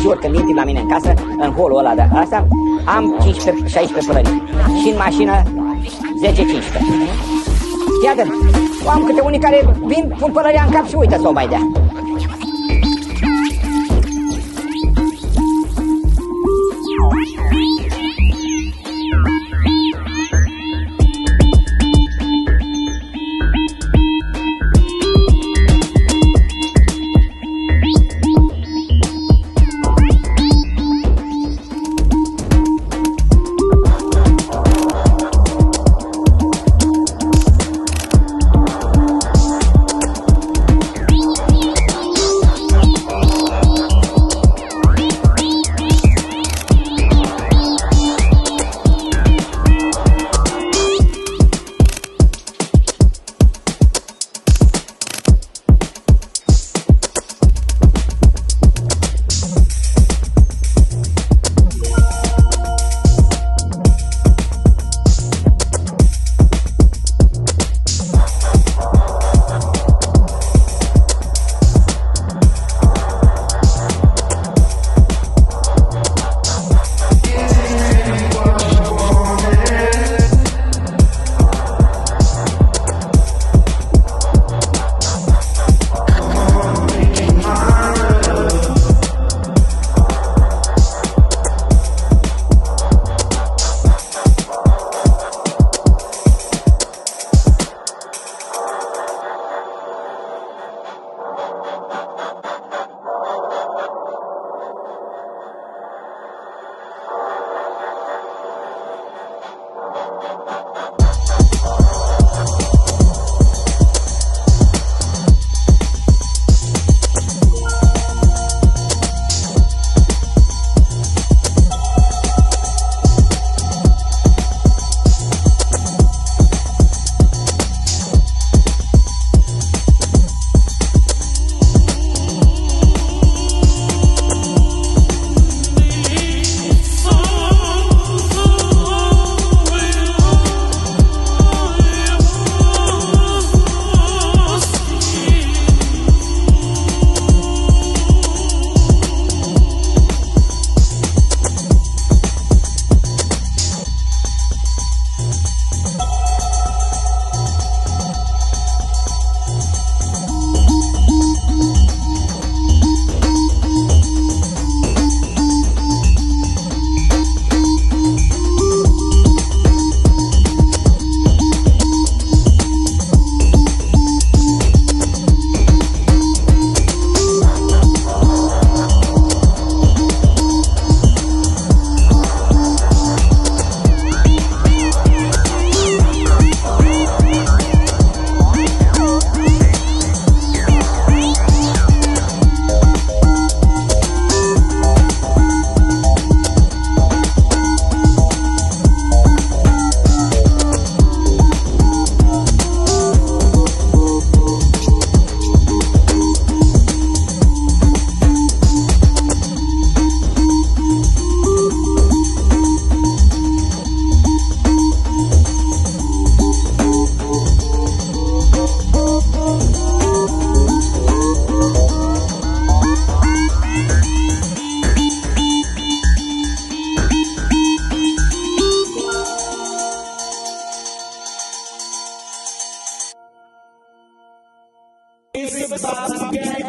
și ori când intri la mine în casă, în holul ăla de asta, am 15-16 pălării. Și în mașină 10-15. Iată, am câte unii care vin, pun pălăria în cap și uită să o mai dea. It's about to get